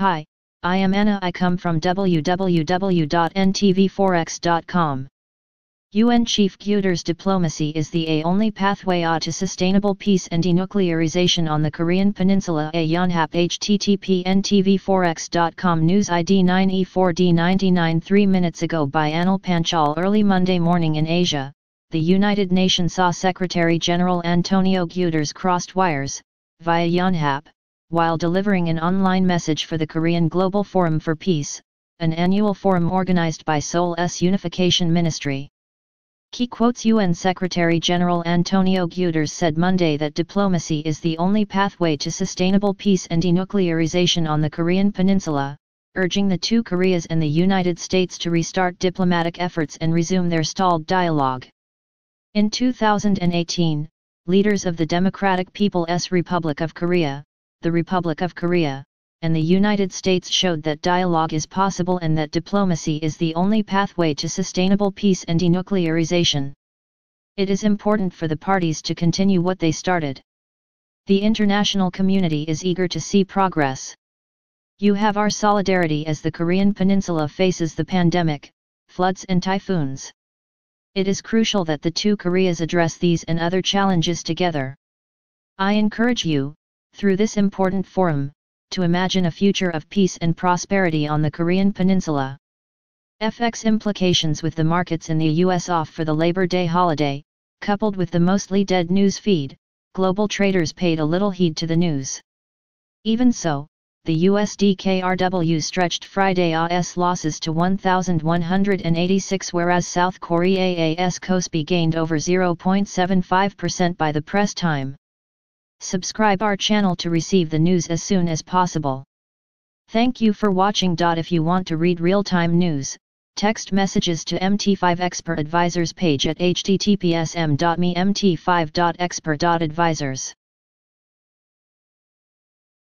Hi, I am Anna. I come from www.ntvforex.com. UN Chief Guterres diplomacy is the a only pathway a to sustainable peace and denuclearization on the Korean Peninsula. A Yonhap http ntvforex.com news ID 9E4D99 3 minutes ago by Anil Panchal early Monday morning in Asia. The United Nations saw Secretary General Antonio Guterres crossed wires, via Yonhap, while delivering an online message for the Korean Global Forum for Peace, an annual forum organized by Seoul's Unification Ministry. Key quotes UN Secretary General Antonio Guterres said Monday that diplomacy is the only pathway to sustainable peace and denuclearization on the Korean peninsula, urging the two Koreas and the United States to restart diplomatic efforts and resume their stalled dialogue. In 2018, leaders of the Democratic People's Republic of Korea, the Republic of Korea, and the United States showed that dialogue is possible and that diplomacy is the only pathway to sustainable peace and denuclearization. It is important for the parties to continue what they started. The international community is eager to see progress. You have our solidarity as the Korean Peninsula faces the pandemic, floods and typhoons. It is crucial that the two Koreas address these and other challenges together. I encourage you, through this important forum, to imagine a future of peace and prosperity on the Korean Peninsula. FX implications with the markets in the US off for the Labor Day holiday, coupled with the mostly dead news feed, global traders paid a little heed to the news. Even so, the USD KRW stretched Friday's losses to 1,186 whereas South Korea Korea's KOSPI gained over 0.75% by the press time. Subscribe our channel to receive the news as soon as possible. Thank you for watching. If you want to read real-time news, text messages to MT5 Expert Advisors page at https m.me mt5.expert.advisors.